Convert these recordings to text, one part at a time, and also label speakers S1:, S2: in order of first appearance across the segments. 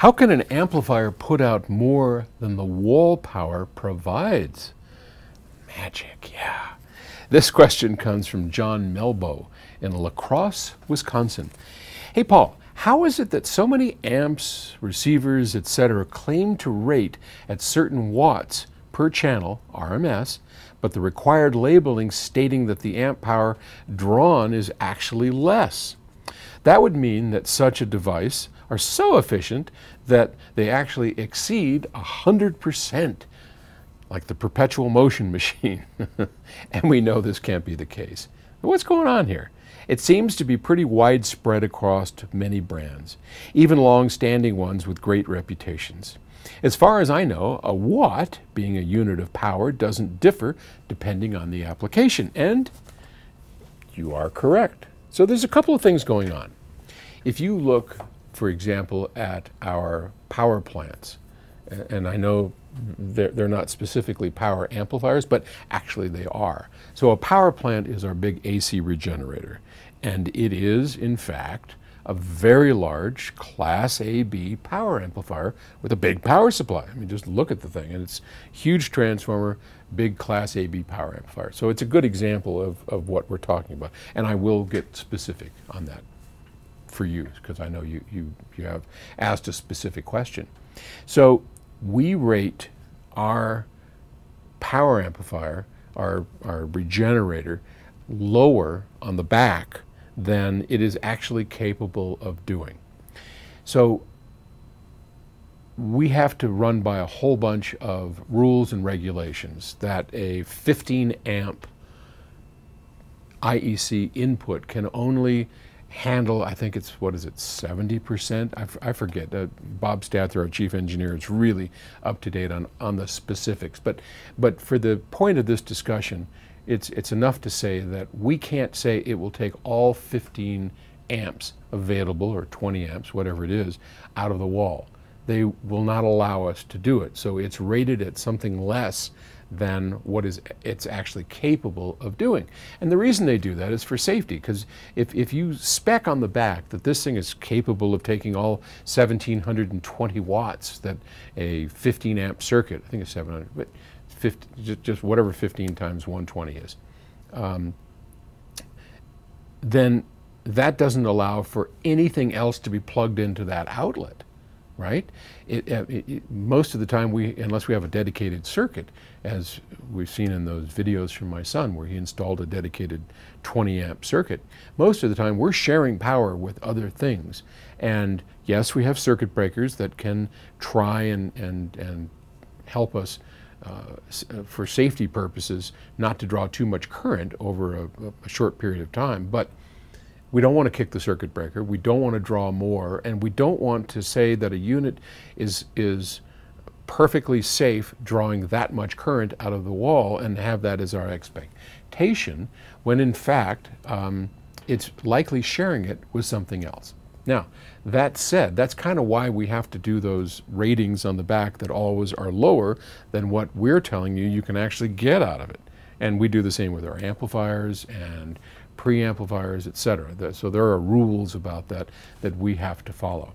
S1: How can an amplifier put out more than the wall power provides? Magic, yeah. This question comes from John Melbo in La Crosse, Wisconsin. Hey, Paul, how is it that so many amps, receivers, etc., claim to rate at certain watts per channel, RMS, but the required labeling stating that the amp power drawn is actually less? That would mean that such a device are so efficient that they actually exceed 100%, like the perpetual motion machine. and we know this can't be the case. What's going on here? It seems to be pretty widespread across many brands, even long-standing ones with great reputations. As far as I know, a watt, being a unit of power, doesn't differ depending on the application. And you are correct. So there's a couple of things going on. If you look, for example, at our power plants, and I know they're, they're, not specifically power amplifiers, but actually they are. So a power plant is our big AC regenerator. And it is, in fact, a very large Class AB power amplifier with a big power supply. I mean, just look at the thing. And it's huge transformer, big Class AB power amplifier. So it's a good example of, of what we're talking about. And I will get specific on that for you because I know you, you, you have asked a specific question. So we rate our power amplifier, our, our regenerator, lower on the back than it is actually capable of doing. So we have to run by a whole bunch of rules and regulations that a 15 amp IEC input can only handle, I think it's, what is it, 70%? I, forget. Uh, Bob Stadtherr, our chief engineer, is really up to date on, on the specifics. But, but for the point of this discussion, it's, it's enough to say that we can't say it will take all 15 amps available, or 20 amps, whatever it is, out of the wall. They will not allow us to do it. So it's rated at something less than what is it's actually capable of doing. And the reason they do that is for safety, because if, if you spec on the back that this thing is capable of taking all 1720 watts that a 15 amp circuit, I think it's 700, but 50, just, whatever 15 times 120 is, um, then that doesn't allow for anything else to be plugged into that outlet right? It, uh, it, it, most of the time, we unless we have a dedicated circuit, as we've seen in those videos from my son where he installed a dedicated 20 amp circuit, most of the time we're sharing power with other things. And yes, we have circuit breakers that can try and, and, and help us uh, uh for safety purposes not to draw too much current over a, a short period of time. But we don't want to kick the circuit breaker. We don't want to draw more, and we don't want to say that a unit is is perfectly safe drawing that much current out of the wall and have that as our expectation, when in fact um, it's likely sharing it with something else. Now, that said, that's kind of why we have to do those ratings on the back that always are lower than what we're telling you you can actually get out of it. And we do the same with our amplifiers and preamplifiers, etc. So there are rules about that that we have to follow.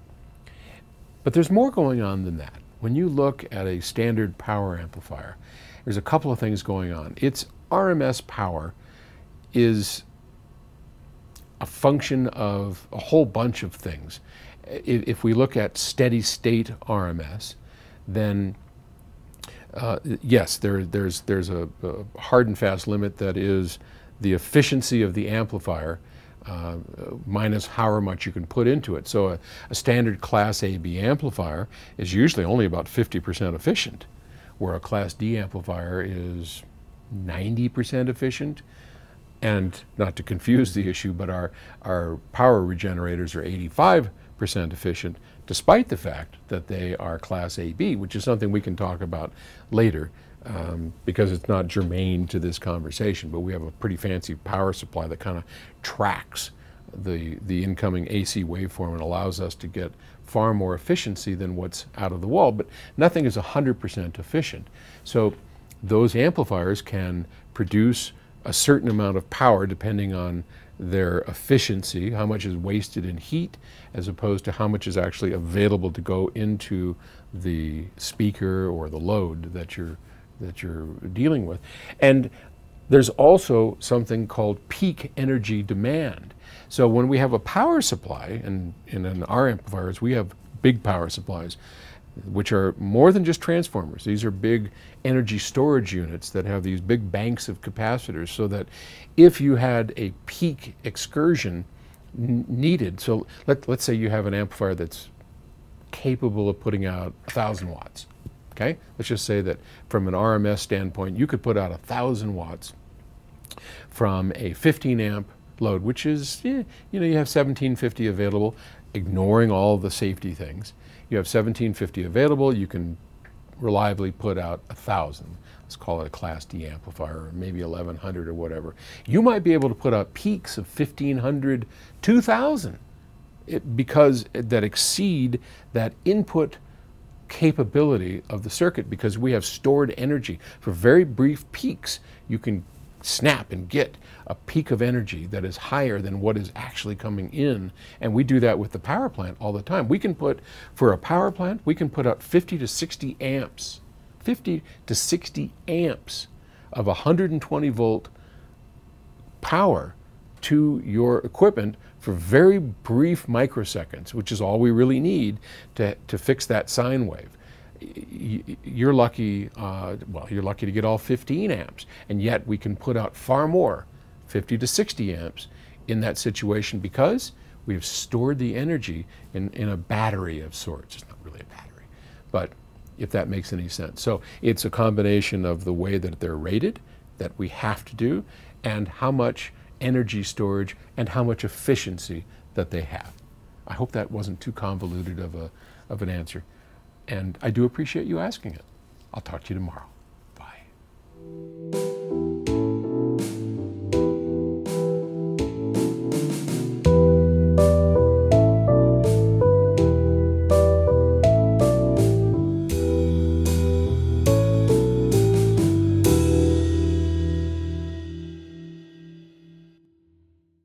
S1: But there's more going on than that. When you look at a standard power amplifier, there's a couple of things going on. Its RMS power is a function of a whole bunch of things. If we look at steady state RMS, then uh, yes, there, there's, there's a, a hard and fast limit that is the efficiency of the amplifier uh, minus however much you can put into it. So a, a, standard Class AB amplifier is usually only about 50% efficient, where a Class D amplifier is 90% efficient. And not to confuse the issue, but our, our power regenerators are 85% efficient, despite the fact that they are Class AB, which is something we can talk about later um, because it's not germane to this conversation, but we have a pretty fancy power supply that kind of tracks the, the incoming AC waveform and allows us to get far more efficiency than what's out of the wall, but nothing is 100% efficient. So those amplifiers can produce a certain amount of power depending on their efficiency, how much is wasted in heat, as opposed to how much is actually available to go into the speaker or the load that you're that you're dealing with. And there's also something called peak energy demand. So when we have a power supply, and, and in our amplifiers we have big power supplies, which are more than just transformers. These are big energy storage units that have these big banks of capacitors so that if you had a peak excursion needed, so let, let's say you have an amplifier that's capable of putting out 1,000 watts. Okay, let's just say that from an RMS standpoint, you could put out 1,000 watts from a 15 amp load, which is, you know, you have 1750 available, ignoring all the safety things. You have 1750 available, you can reliably put out 1,000. Let's call it a Class D amplifier, or maybe 1100 or whatever. You might be able to put out peaks of 1500, 2000 it, because that exceed that input capability of the circuit because we have stored energy. For very brief peaks, you can snap and get a peak of energy that is higher than what is actually coming in. And we do that with the power plant all the time. We can put, for a power plant, we can put out 50 to 60 amps, 50 to 60 amps of 120 volt power to your equipment for very brief microseconds, which is all we really need to, to fix that sine wave. You're lucky, uh, well, you're lucky to get all 15 amps, and yet we can put out far more, 50 to 60 amps, in that situation because we've stored the energy in, in a battery of sorts. It's not really a battery, but if that makes any sense. So it's a combination of the way that they're rated that we have to do and how much energy storage, and how much efficiency that they have. I hope that wasn't too convoluted of, a, of an answer. And I do appreciate you asking it. I'll talk to you tomorrow.